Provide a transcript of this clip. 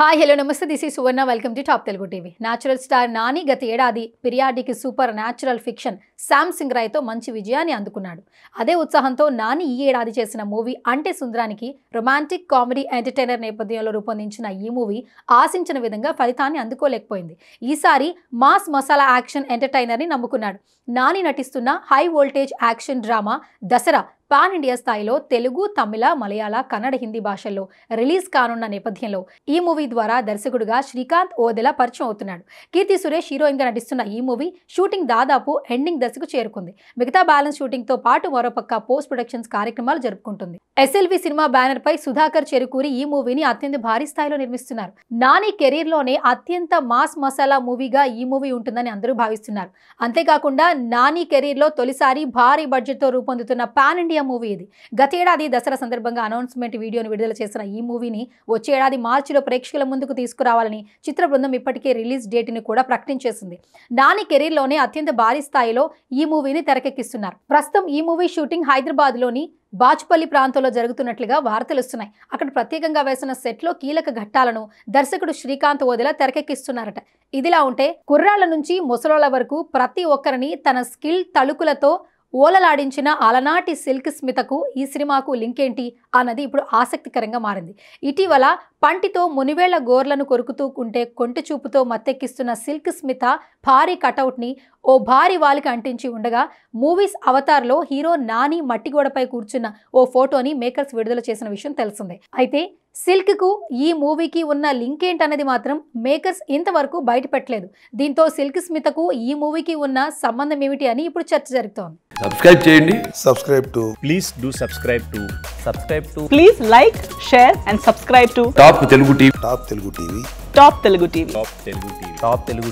Hi hello నమస్తే. This ఈ Suvarna welcome to top Telugu TV natural star Nani గత ఏడాది పిరియాడికి super natural fiction Shyam Singh రాయ్తో మంచి విజయాన్ని అందుకున్నాడు. అదే ఉత్సాహంతో నాని ఈ ఏడాది చేసిన మూవీ అంటే సుందరానికి రొమాంటిక్ కామెడీ ఎంటర్టైనర్ నేపథ్యంలో రూపొందించిన ఈ మూవీ ఆశించిన విధంగా ఫలితాన్ని అందుకోలేకపోయింది. ఈసారి మాస్ మసాలా యాక్షన్ ఎంటర్టైనర్ని నమ్ముకున్నాడు. నాని నటిస్తున్న high voltage action drama Dasara pan India స్థాయిలో తెలుగు తమిళ మలయాళ కన్నడ హిందీ భాషల్లో రిలీజ్ కానున్న నేపథ్యంలో ఈ మూవీ ద్వారా దర్శకుడిగా శ్రీకాంత్ ఓదెల పరిచయం అవుతున్నాడు. కీర్తి సురేష్ హీరోయిన్గా నటిస్తున్న ఈ మూవీ షూటింగ్ దాదాపు ఎండింగ్ దశకు చేరుకుంది. మిగతా బ్యాలెన్స్ షూటింగ్తో పాటు మరోపక్క పోస్ట్ ప్రొడక్షన్స్ కార్యక్రమాలు జరుపుకుంటుంది. ఎస్ఎల్వి సినిమా బ్యానర్ పై సుధాకర్ చెరుకూరి ఈ మూవీని అత్యంత భారీ స్థాయిలో నిర్మిస్తున్నారు. నాని కెరీర్లోనే అత్యంత మాస్ మసాలా మూవీగా ఈ మూవీ ఉంటుందని అందరూ భావిస్తున్నారు. అంతేకాకుండా నాని కెరీర్లో తొలిసారి భారీ బడ్జెట్తో రూపొందుతున్న పాన్ ఇండియా మూవీ ఇది. గతేడాది దసరా సందర్భంగా అనౌన్స్మెంట్ వీడియోను విడుదల చేసిన ఈ మూవీని వచ్చే ఏడాది మార్చిలో ప్రేక్షకుల ముందుకు తీసుకురావాలని చిత్ర బృందం ఇప్పటికే రిలీజ్ డేట్ని కూడా ప్రకటించేసింది నాని కెరీర్లోనే అత్యంత భారీ స్థాయిలో ఈ మూవీని తెరకెక్కిస్తున్నారు. ప్రస్తుతం ఈ మూవీ షూటింగ్ హైదరాబాద్లోని బాచుపల్లి ప్రాంతంలో జరుగుతున్నట్లుగా వార్తలు వస్తున్నాయి. అక్కడ ప్రత్యేకంగా వేసిన సెట్లో కీలక ఘట్టాలను దర్శకుడు శ్రీకాంత్ ఓదెల తెరకెక్కిస్తున్నారట. ఇదిలా ఉంటే కుర్రాళ్ళ నుంచి ముసలోళ్ళ వరకు ప్రతి ఒక్కరిని తన స్కిల్ తళుకులతో ఓలలాడించిన అలనాటి సిల్క్ స్మితకు ఈ సినిమాకు లింక్ ఏంటి అన్నది ఇప్పుడు ఆసక్తికరంగా మారింది. ఇటీవల పంటితో మునివేళ్ళ గోర్లను కొరుకుతూ ఉంటే కొంటి చూపుతో మత్తెక్కిస్తున్న సిల్క్ స్మిత భారీ కటౌట్ని ఓ భారీ వాలికి అంటించి ఉండగా మూవీస్ అవతార్లో హీరో నాని మట్టిగోడపై కూర్చున్న ఓ ఫోటోని మేకర్స్ విడుదల చేసిన విషయం తెలిసిందే. అయితే సిల్క్కు ఈ మూవీకి ఉన్న లింక్ ఏంటన్నది మాత్రం మేకర్స్ ఇంతవరకు బయటపెట్టలేదు. దీంతో సిల్క్ స్మితకు ఈ మూవీకి ఉన్న సంబంధం ఏమిటి అని ఇప్పుడు చర్చ జరుగుతోంది. సబ్స్క్రైబ్ చేయండి. Subscribe to please do subscribe to subscribe to please like share and subscribe to top Telugu TV top Telugu TV top Telugu TV top Telugu TV top Telugu